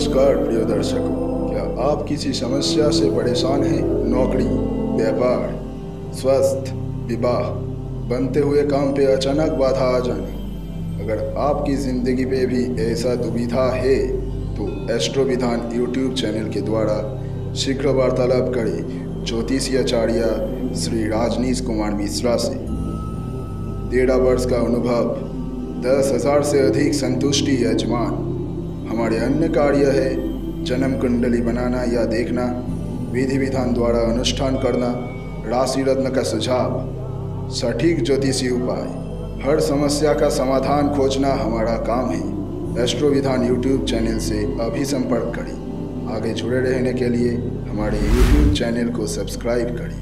नमस्कार, प्रिय दर्शकों। क्या आप किसी समस्या से परेशान हैं? नौकरी, व्यापार स्वस्थ विवाह, बनते हुए काम पे अचानक बाधा आ जाने। अगर आपकी ज़िंदगी पे भी ऐसा दुविधा है तो एस्ट्रो विधान यूट्यूब चैनल के द्वारा शीघ्र वार्तालाप करें ज्योतिषी आचार्य श्री राजनीश कुमार मिश्रा से। तेरह वर्ष का अनुभव, दस हज़ार से अधिक संतुष्टि यजमान। हमारे अन्य कार्य है। जन्म कुंडली बनाना या देखना, विधि विधान द्वारा अनुष्ठान करना, राशि रत्न का सुझाव, सटीक ज्योतिषी उपाय। हर समस्या का समाधान खोजना हमारा काम है। एस्ट्रो विधान यूट्यूब चैनल से अभी संपर्क करें। आगे जुड़े रहने के लिए हमारे यूट्यूब चैनल को सब्सक्राइब करें।